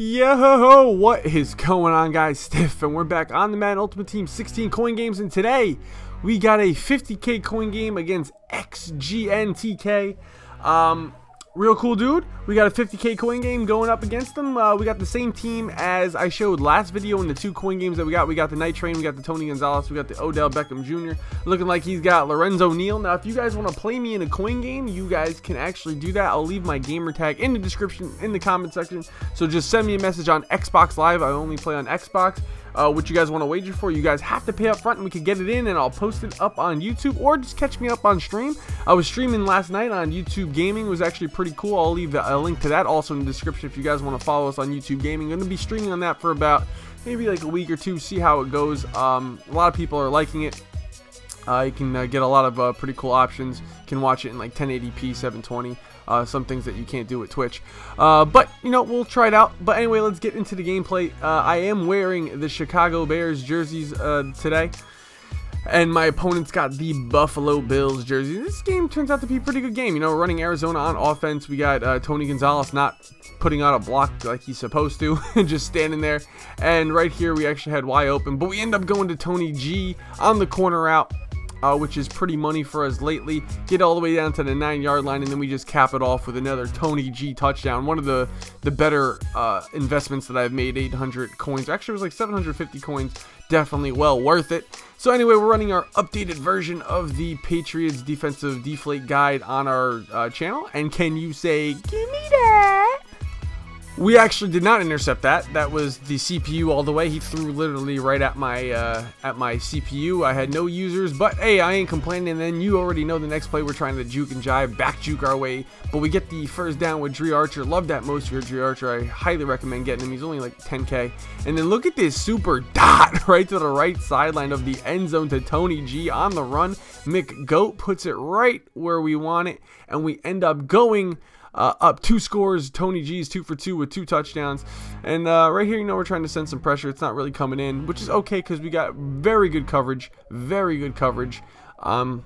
Yo, ho what is going on guys? Stiff and we're back on the Madden Ultimate Team 16 coin games and today we got a 50k coin game against XGNTK. Um, real cool dude. We got a 50k coin game going up against them. Uh, we got the same team as I showed last video in the two coin games that we got. We got the Night Train, we got the Tony Gonzalez, we got the Odell Beckham Jr. Looking like he's got Lorenzo Neal. Now, if you guys want to play me in a coin game, you guys can actually do that. I'll leave my gamer tag in the description, in the comment section. So just send me a message on Xbox Live. I only play on Xbox uh, what you guys want to wager for. You guys have to pay up front and we can get it in and I'll post it up on YouTube or just catch me up on stream. I was streaming last night on YouTube Gaming. It was actually pretty cool. I'll leave a link to that also in the description if you guys want to follow us on YouTube Gaming. I'm going to be streaming on that for about maybe like a week or two, see how it goes. Um, a lot of people are liking it. Uh, you can uh, get a lot of uh, pretty cool options. You can watch it in like 1080p, 720 uh, some things that you can't do with Twitch. Uh, but, you know, we'll try it out. But anyway, let's get into the gameplay. Uh, I am wearing the Chicago Bears jerseys today. And my opponent's got the Buffalo Bills jersey. This game turns out to be a pretty good game. You know, running Arizona on offense. We got Tony Gonzalez not putting out a block like he's supposed to. and just standing there. And right here, we actually had Y open. But we end up going to Tony G on the corner route uh, which is pretty money for us lately. Get all the way down to the nine yard line, and then we just cap it off with another Tony G touchdown. One of the the better uh, investments that I've made. 800 coins. Actually, it was like 750 coins. Definitely well worth it. So anyway, we're running our updated version of the Patriots defensive deflate guide on our uh, channel. And can you say, give me that? We actually did not intercept that. That was the CPU all the way. He threw literally right at my uh, at my CPU. I had no users, but hey, I ain't complaining. And then you already know the next play we're trying to juke and jive, back juke our way. But we get the first down with Dri Archer. Love that most for Dri Archer. I highly recommend getting him. He's only like 10k. And then look at this super dot right to the right sideline of the end zone to Tony G on the run. McGoat puts it right where we want it, and we end up going uh, up two scores. Tony G's two for two with two touchdowns. And uh, right here, you know, we're trying to send some pressure. It's not really coming in, which is okay because we got very good coverage. Very good coverage. Um,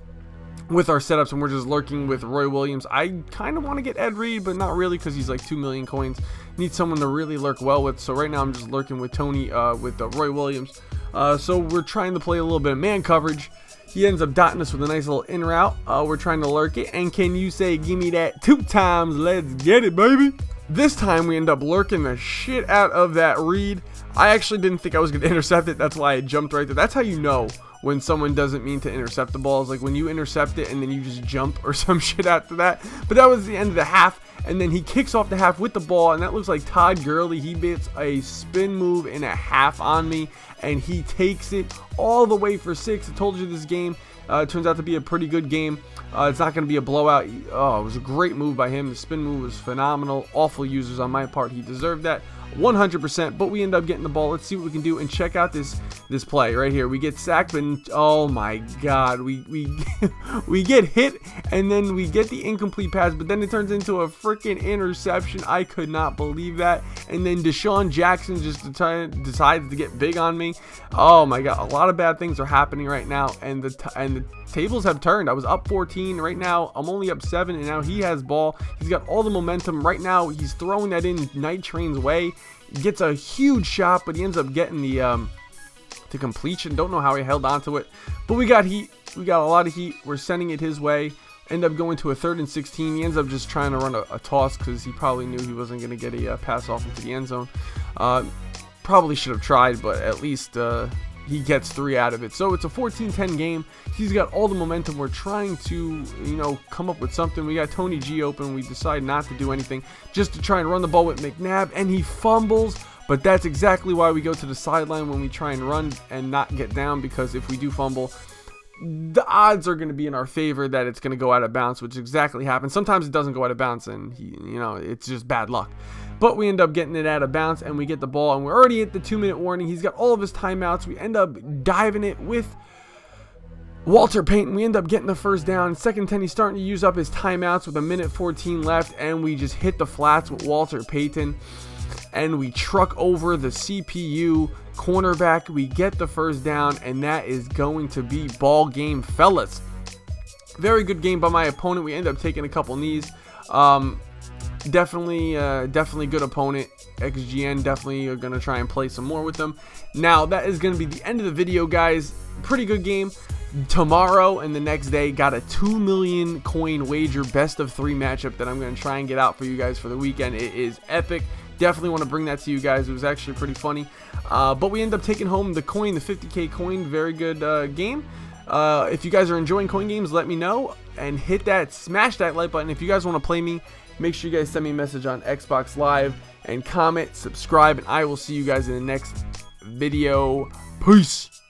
with our setups and we're just lurking with Roy Williams. I kind of want to get Ed Reed, but not really because he's like 2 million coins. Need someone to really lurk well with. So right now I'm just lurking with Tony, uh, with uh, Roy Williams. Uh, so we're trying to play a little bit of man coverage. He ends up dotting us with a nice little in route. Uh, we're trying to lurk it. And can you say, give me that two times? Let's get it, baby. This time we end up lurking the shit out of that read. I actually didn't think I was going to intercept it. That's why I jumped right there. That's how you know when someone doesn't mean to intercept the balls. Like when you intercept it and then you just jump or some shit after that. But that was the end of the half. And then he kicks off the half with the ball. And that looks like Todd Gurley. He bits a spin move and a half on me. And he takes it all the way for six. I told you this game uh, turns out to be a pretty good game. Uh, it's not going to be a blowout. Oh, it was a great move by him. The spin move was phenomenal. Awful users on my part. He deserved that. 100%, but we end up getting the ball. Let's see what we can do and check out this this play right here. We get sacked, but oh my god, we we we get hit and then we get the incomplete pass, but then it turns into a freaking interception. I could not believe that. And then DeSean Jackson just decides to get big on me. Oh my god, a lot of bad things are happening right now, and the and the tables have turned. I was up 14. Right now, I'm only up 7, and now he has ball. He's got all the momentum. Right now, he's throwing that in Night Train's way. Gets a huge shot, but he ends up getting the um, to completion. Don't know how he held on to it. But we got heat. We got a lot of heat. We're sending it his way. End up going to a third and 16. He ends up just trying to run a, a toss because he probably knew he wasn't going to get a uh, pass off into the end zone. Uh, probably should have tried, but at least uh, he gets three out of it. So it's a 14-10 game. He's got all the momentum. We're trying to, you know, come up with something. We got Tony G open. We decide not to do anything just to try and run the ball with McNabb, and he fumbles. But that's exactly why we go to the sideline when we try and run and not get down because if we do fumble, the odds are going to be in our favor that it's going to go out of bounds, which exactly happens. Sometimes it doesn't go out of bounds, and he, you know it's just bad luck. But we end up getting it out of bounds and we get the ball and we're already at the two minute warning. He's got all of his timeouts. We end up diving it with Walter Payton, we end up getting the first down. Second 10, he's starting to use up his timeouts with a minute 14 left, and we just hit the flats with Walter Payton. And we truck over the CPU cornerback. We get the first down, and that is going to be ball game, fellas. Very good game by my opponent. We end up taking a couple knees. Um, definitely, uh, definitely good opponent. XGN definitely are gonna try and play some more with them. Now that is gonna be the end of the video, guys. Pretty good game. Tomorrow and the next day, got a 2 million coin wager best of three matchup that I'm gonna try and get out for you guys for the weekend. It is epic. Definitely want to bring that to you guys. It was actually pretty funny. Uh, but we end up taking home the coin, the 50k coin. Very good uh, game. Uh, if you guys are enjoying coin games, let me know and hit that, smash that like button. If you guys want to play me, make sure you guys send me a message on Xbox Live and comment, subscribe, and I will see you guys in the next video. Peace.